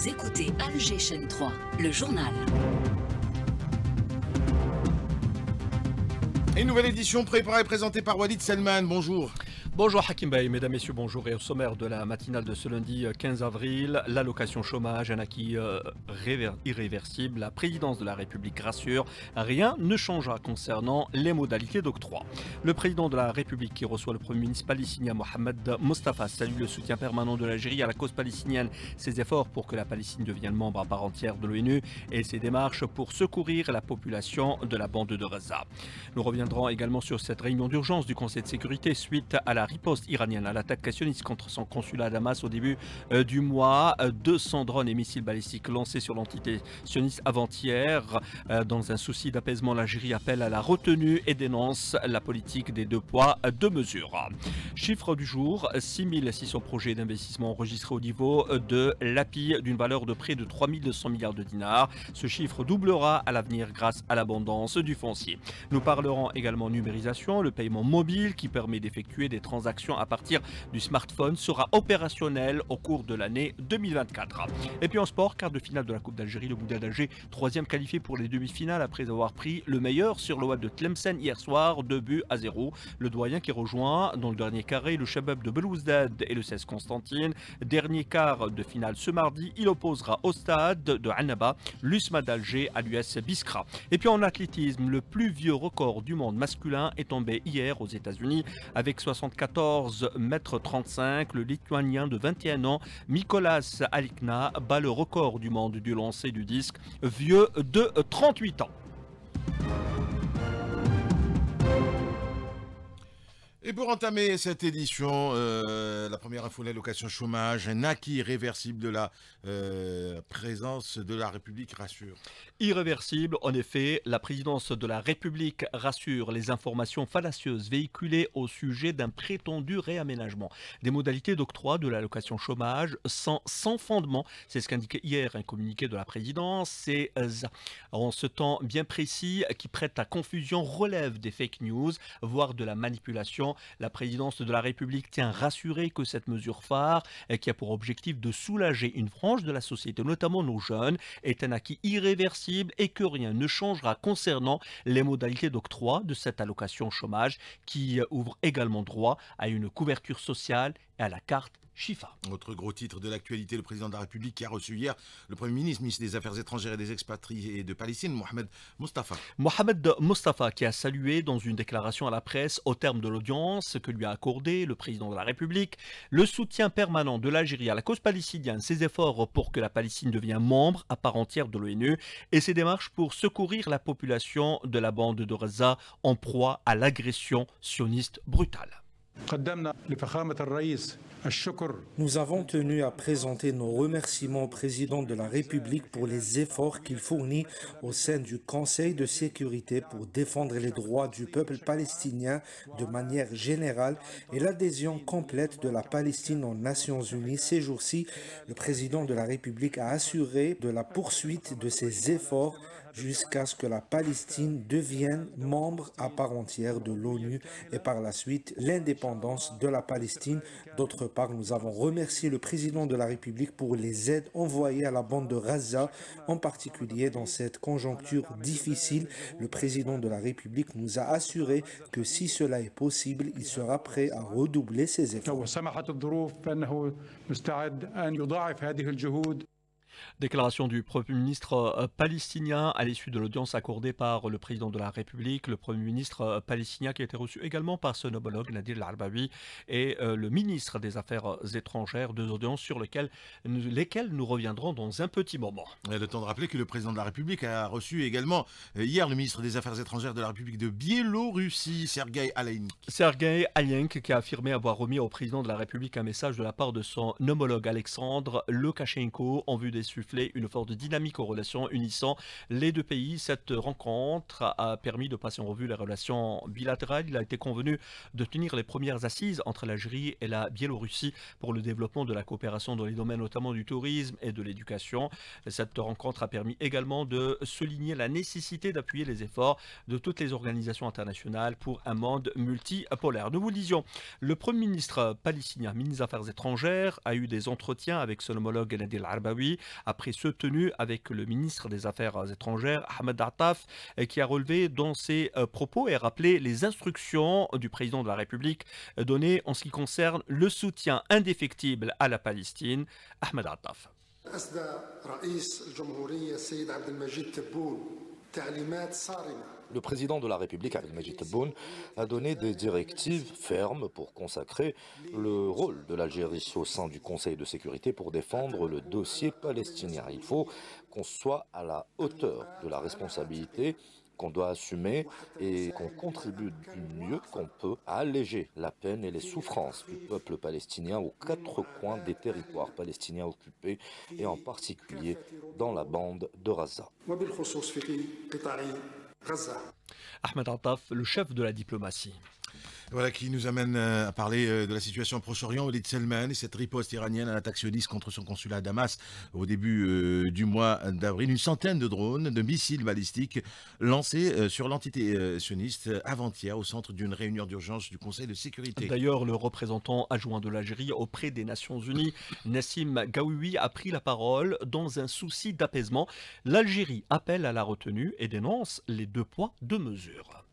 Vous écoutez Alger Chaîne 3, le journal. Une nouvelle édition préparée et présentée par Walid Selman. Bonjour. Bonjour Hakim Bey, mesdames, messieurs, bonjour. Et au sommaire de la matinale de ce lundi 15 avril, l'allocation chômage, un acquis euh, irréversible. La présidence de la République rassure, rien ne changera concernant les modalités d'octroi. Le président de la République qui reçoit le premier ministre palestinien Mohamed Mustafa salue le soutien permanent de l'Algérie à la cause palestinienne, ses efforts pour que la Palestine devienne membre à part entière de l'ONU et ses démarches pour secourir la population de la bande de Gaza. Nous reviendrons également sur cette réunion d'urgence du Conseil de sécurité suite à la riposte iranienne à l'attaque sioniste contre son consulat à Damas au début euh, du mois. 200 euh, drones et missiles balistiques lancés sur l'entité sioniste avant-hier. Euh, dans un souci d'apaisement, l'Algérie appelle à la retenue et dénonce la politique des deux poids, deux mesures. Chiffre du jour, 6600 projets d'investissement enregistrés au niveau de l'API d'une valeur de près de 3200 milliards de dinars. Ce chiffre doublera à l'avenir grâce à l'abondance du foncier. Nous parlerons également numérisation, le paiement mobile qui permet d'effectuer des transactions à partir du smartphone sera opérationnel au cours de l'année 2024. Et puis en sport, quart de finale de la Coupe d'Algérie, le Bouddha d'Alger, troisième qualifié pour les demi-finales après avoir pris le meilleur sur le web de Tlemcen hier soir, 2 buts à 0. Le doyen qui rejoint dans le dernier carré le Shabab de Belouzdad et le 16 Constantine. Dernier quart de finale ce mardi, il opposera au stade de Annaba l'USMA d'Alger à l'US Biskra. Et puis en athlétisme, le plus vieux record du monde masculin est tombé hier aux États-Unis avec 64 14 mètres 35, le lituanien de 21 ans, Mikolas Alikna, bat le record du monde du lancer du disque, vieux de 38 ans. Et pour entamer cette édition, euh, la première info, l'allocation chômage, un acquis irréversible de la euh, présence de la République rassure. Irréversible, en effet, la présidence de la République rassure les informations fallacieuses véhiculées au sujet d'un prétendu réaménagement des modalités d'octroi de l'allocation chômage sans, sans fondement. C'est ce qu'indiquait hier un communiqué de la présidence. C'est euh, en ce temps bien précis qui prête à confusion relève des fake news, voire de la manipulation la présidence de la République tient à que cette mesure phare, euh, qui a pour objectif de soulager une frange de la société, notamment nos jeunes, est un acquis irréversible et que rien ne changera concernant les modalités d'octroi de cette allocation chômage qui euh, ouvre également droit à une couverture sociale et à la carte Chifa. Autre gros titre de l'actualité, le président de la République qui a reçu hier le Premier ministre, ministre des Affaires étrangères et des expatriés de Palestine, Mohamed Mustafa. Mohamed Mustafa qui a salué dans une déclaration à la presse au terme de l'audience que lui a accordé le président de la République le soutien permanent de l'Algérie à la cause palestinienne, ses efforts pour que la Palestine devienne membre à part entière de l'ONU et ses démarches pour secourir la population de la bande de Gaza en proie à l'agression sioniste brutale. قدمنا لفخامة الرئيس Nous avons tenu à présenter nos remerciements au président de la République pour les efforts qu'il fournit au sein du Conseil de sécurité pour défendre les droits du peuple palestinien de manière générale et l'adhésion complète de la Palestine aux Nations Unies. Ces jours-ci, le président de la République a assuré de la poursuite de ses efforts jusqu'à ce que la Palestine devienne membre à part entière de l'ONU et par la suite l'indépendance de la Palestine. D'autre nous avons remercié le président de la République pour les aides envoyées à la bande de Gaza, en particulier dans cette conjoncture difficile. Le président de la République nous a assuré que si cela est possible, il sera prêt à redoubler ses efforts. Déclaration du Premier ministre euh, palestinien à l'issue de l'audience accordée par le président de la République, le Premier ministre euh, palestinien qui a été reçu également par son homologue Nadir Al-Arbawi et euh, le ministre des Affaires étrangères, deux audiences sur lesquelles nous, lesquelles nous reviendrons dans un petit moment. Le temps de rappeler que le président de la République a reçu également hier le ministre des Affaires étrangères de la République de Biélorussie, Sergei Alenk. Sergei Alenk qui a affirmé avoir remis au président de la République un message de la part de son homologue Alexandre Lukashenko en vue des une forte dynamique aux relations unissant les deux pays. Cette rencontre a permis de passer en revue les relations bilatérales. Il a été convenu de tenir les premières assises entre l'Algérie et la Biélorussie pour le développement de la coopération dans les domaines notamment du tourisme et de l'éducation. Cette rencontre a permis également de souligner la nécessité d'appuyer les efforts de toutes les organisations internationales pour un monde multipolaire. Nous vous disions, le Premier ministre palestinien, ministre des Affaires étrangères, a eu des entretiens avec son homologue Nadir Arbawi après ceux tenus avec le ministre des Affaires étrangères, Ahmed Attaf, qui a relevé dans ses propos et rappelé les instructions du président de la République données en ce qui concerne le soutien indéfectible à la Palestine, Ahmed Attaf. Le président de la République, Abdelmajid Tebboune, a donné des directives fermes pour consacrer le rôle de l'Algérie au sein du Conseil de sécurité pour défendre le dossier palestinien. Il faut qu'on soit à la hauteur de la responsabilité qu'on doit assumer et qu'on contribue du mieux qu'on peut à alléger la peine et les souffrances du peuple palestinien aux quatre coins des territoires palestiniens occupés et en particulier dans la bande de Gaza. Ahmed Attaf, le chef de la diplomatie. Voilà qui nous amène euh, à parler euh, de la situation au Proche-Orient. Walid Selman et cette riposte iranienne à l'attaque sioniste contre son consulat à Damas au début euh, du mois d'avril. Une centaine de drones, de missiles balistiques lancés sur l'entité sioniste avant-hier au centre d'une réunion d'urgence du Conseil de sécurité. D'ailleurs, le représentant adjoint de l'Algérie auprès des Nations Unies, Nassim Gaoui, a pris la parole dans un souci d'apaisement. L'Algérie appelle à la retenue et dénonce les deux poids, deux mesures.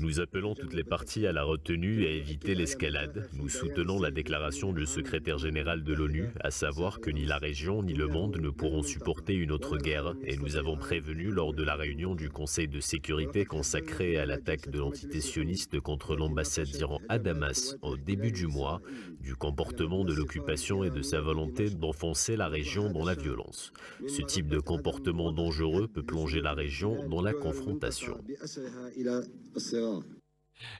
Nous appelons toutes les parties à la retenue et à éviter l'escalade. Nous soutenons la déclaration du secrétaire général de l'ONU, à savoir que ni la région ni le monde ne pourront supporter une autre guerre. Et nous avons prévenu lors de la réunion du Conseil de sécurité consacrée à l'attaque de l'entité sioniste contre l'ambassade d'Iran à Damas au début du mois du comportement de l'occupation et de sa volonté d'enfoncer la région dans la violence. Ce type de comportement dangereux peut plonger la région dans la confrontation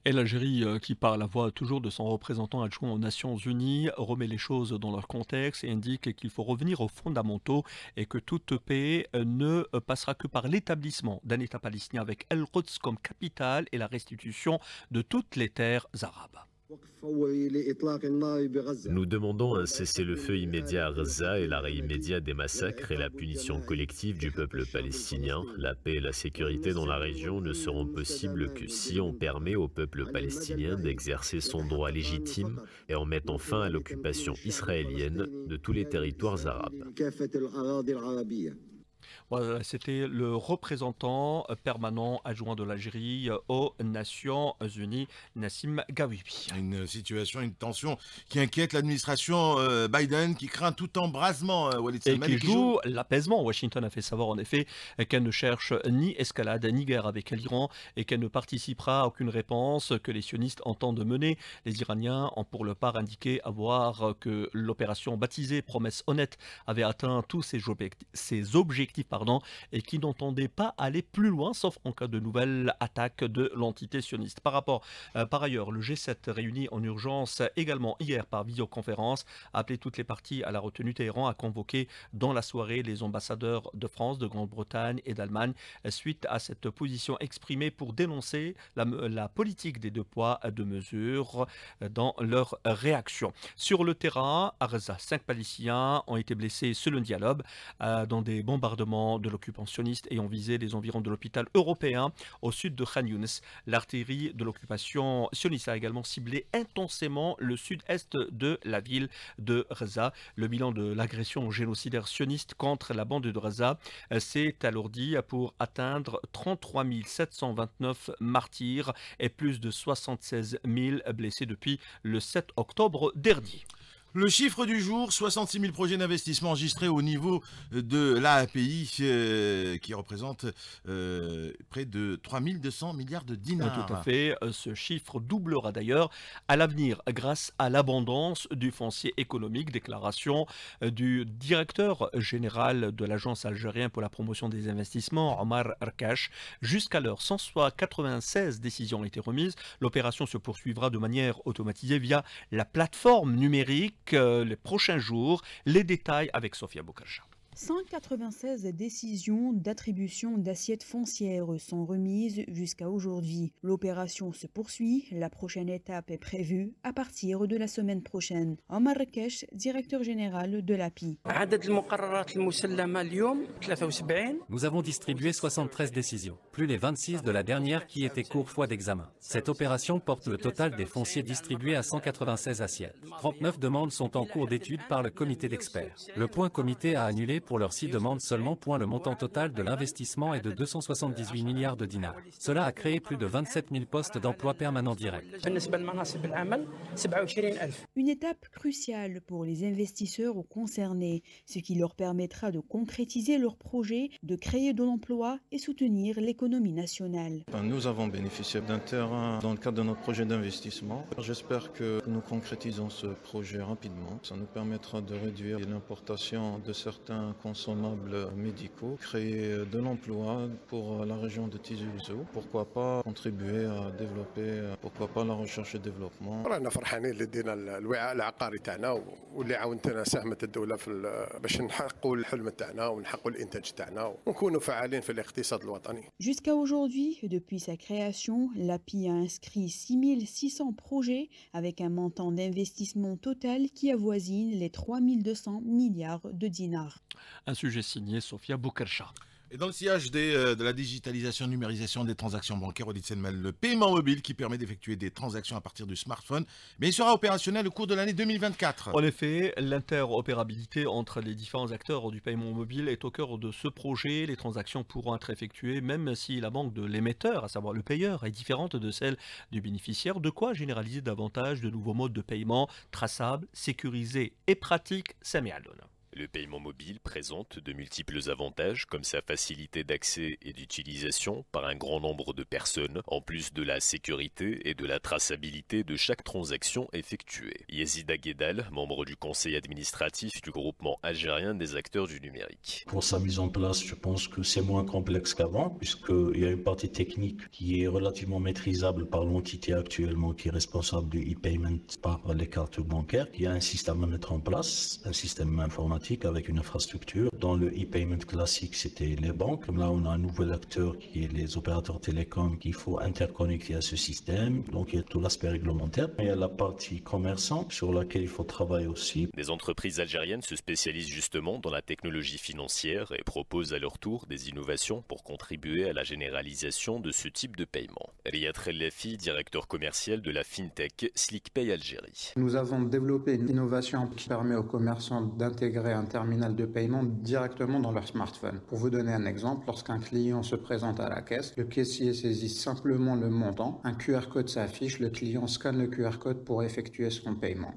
et l'Algérie, euh, qui par la voix toujours de son représentant adjoint aux Nations Unies, remet les choses dans leur contexte et indique qu'il faut revenir aux fondamentaux et que toute paix euh, ne euh, passera que par l'établissement d'un État palestinien avec El-Quds comme capitale et la restitution de toutes les terres arabes. Nous demandons un cessez-le-feu immédiat à Gaza et l'arrêt immédiat des massacres et la punition collective du peuple palestinien. La paix et la sécurité dans la région ne seront possibles que si on permet au peuple palestinien d'exercer son droit légitime et en mettant fin à l'occupation israélienne de tous les territoires arabes. Voilà, c'était le représentant euh, permanent adjoint de l'Algérie euh, aux Nations Unies, Nassim Gawibi. Une situation, une tension qui inquiète l'administration euh, Biden, qui craint tout embrasement, Walid Et qui, joue, l'apaisement. Washington a fait savoir en effet qu'elle ne cherche ni escalade ni guerre avec l'Iran et qu'elle ne participera à aucune réponse que les sionistes entendent mener. Les Iraniens ont pour le part indiqué avoir que l'opération baptisée Promesse honnête avait atteint tous ses, et qui n'entendait pas aller plus loin, sauf en cas de nouvelle attaque de l'entité sioniste. Par euh, ailleurs, le G7 réuni en urgence également hier par visioconférence a appelé toutes les parties à la retenue Téhéran à convoquer dans la soirée les ambassadeurs de France, de Grande-Bretagne et d'Allemagne suite à cette position exprimée pour dénoncer la, politique des deux poids, deux mesures dans leur réaction. Sur le terrain, Gaza, cinq Palestiniens ont été blessés l'aube euh, dans des bombardements de l'occupant sioniste ayant visé les environs de l'hôpital européen au sud de Khan Younes. L'artillerie de l'occupation sioniste a également ciblé intensément le sud-est de la ville de Reza. Le bilan de l'agression génocidaire sioniste contre la bande de Reza s'est alourdi pour atteindre 33 729 martyrs et plus de 76 000 blessés depuis le 7 octobre dernier. Le chiffre du jour, 66 000 projets d'investissement enregistrés au niveau de l'API, euh, qui représente euh, près de 3 200 milliards de dinars. Tout à fait. Euh, ce chiffre doublera d'ailleurs à l'avenir grâce à l'abondance du foncier économique. Déclaration du directeur général de l'Agence algérienne pour la promotion des investissements, Omar Arkash. Jusqu'à l'heure, 196 décisions ont été remises. L'opération se poursuivra de manière automatisée via la plateforme numérique les prochains jours. Les détails avec Sofia Boukarcha. 196 décisions d'attribution d'assiettes foncières sont remises jusqu'à aujourd'hui. L'opération se poursuit. La prochaine étape est prévue à partir de la semaine prochaine. En Marrakech, directeur général de l'API. Nous avons distribué 73 décisions, plus les 26 de la dernière qui était court fois d'examen. Cette opération porte le total des fonciers distribués à 196 assiettes. 39 demandes sont en cours d'étude par le comité d'experts. Le point comité a annulé pour leurs six demandes seulement. Point le montant total de l'investissement est de 278 milliards de dinars. Cela a créé plus de 27 000 postes d'emploi permanents directs. Une étape cruciale pour les investisseurs concernés, ce qui leur permettra de concrétiser leurs projets, de créer de l'emploi et soutenir l'économie nationale. Nous avons bénéficié d'un terrain dans le cadre de notre projet d'investissement. J'espère que nous concrétisons ce projet rapidement. Ça nous permettra de réduire l'importation de certains consommables médicaux, créer de l'emploi pour la région de Tizi Ouzou. Pourquoi pas contribuer à développer, pourquoi pas la recherche et développement. رانا فرحانين اللي دينا الوعاء العقاري تاعنا واللي عاونتنا ساهمت الدوله في باش نحققوا الحلم تاعنا ونحققوا الانتاج تاعنا ونكونوا فعالين في الاقتصاد الوطني. Jusqu'à aujourd'hui, depuis sa création, l'API a inscrit 6600 projets avec un montant d'investissement total qui avoisine les 3200 milliards de dinars. Un sujet signé Sofia Boukercha. Et dans le sillage des, euh, de la digitalisation, numérisation des transactions bancaires, Odile Senmel, le paiement mobile qui permet d'effectuer des transactions à partir du smartphone, mais il sera opérationnel au cours de l'année 2024. En effet, l'interopérabilité entre les différents acteurs du paiement mobile est au cœur de ce projet. Les transactions pourront être effectuées même si la banque de l'émetteur, à savoir le payeur, est différente de celle du bénéficiaire. De quoi généraliser davantage de nouveaux modes de paiement traçables, sécurisés et pratiques. Sami Alon. Le paiement mobile présente de multiples avantages comme sa facilité d'accès et d'utilisation par un grand nombre de personnes, en plus de la sécurité et de la traçabilité de chaque transaction effectuée. Yazid Aguedal, membre du conseil administratif du groupement algérien des acteurs du numérique. Pour sa mise en place, je pense que c'est moins complexe qu'avant, puisqu'il y a une partie technique qui est relativement maîtrisable par l'entité actuellement qui est responsable du e-payment par les cartes bancaires. Y a un système à mettre en place, un système informatique avec une infrastructure. Dans le e-payment classique, c'était les banques. Là, on a un nouvel acteur qui est les opérateurs télécoms qu'il faut interconnecter à ce système. Donc, il y a tout l'aspect réglementaire. Il y a la partie commerçant sur laquelle il faut travailler aussi. Des entreprises algériennes se spécialisent justement dans la technologie financière et proposent à leur tour des innovations pour contribuer à la généralisation de ce type de paiement. Riyad Khellafi, directeur commercial de la FinTech SlickPay Algérie. Nous avons développé une innovation qui permet aux commerçants d'intégrer un terminal de paiement directement dans leur smartphone. Pour vous donner un exemple, lorsqu'un client se présente à la caisse, le caissier saisit simplement le montant, un QR code s'affiche, le client scanne le QR code pour effectuer son paiement,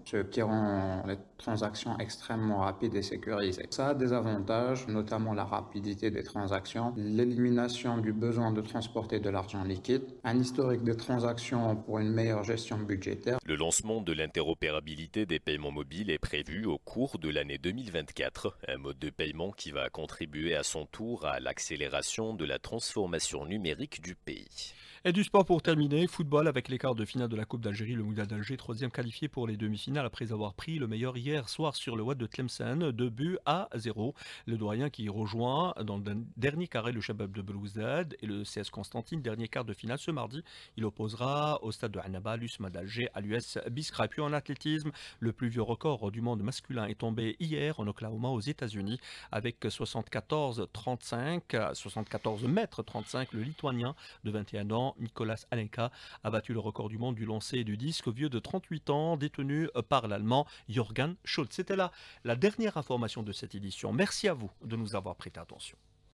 transactions extrêmement rapides et sécurisées. Ça a des avantages, notamment la rapidité des transactions, l'élimination du besoin de transporter de l'argent liquide, un historique de transactions pour une meilleure gestion budgétaire. Le lancement de l'interopérabilité des paiements mobiles est prévu au cours de l'année 2024, un mode de paiement qui va contribuer à son tour à l'accélération de la transformation numérique du pays. Et du sport pour terminer, football avec les quarts de finale de la Coupe d'Algérie, le Moudal d'Alger, troisième qualifié pour les demi-finales après avoir pris le meilleur hier soir sur le Watt de Tlemcen, 2 buts à 0. Le doyen qui rejoint dans le dernier carré le Shabab de Belouzdad et le CS Constantine, dernier quart de finale ce mardi. Il opposera au stade de Annaba l'USMA d'Alger à l'US Biskra. Puis en athlétisme, le plus vieux record du monde masculin est tombé hier en Oklahoma aux États-Unis avec 74-35, 74 mètres 35, le lituanien de 21 ans Nicolas Alenka a battu le record du monde du lancer du disque vieux de 38 ans, détenu par l'Allemand Jorgen Schultz. C'était là la dernière information de cette édition. Merci à vous de nous avoir prêté attention.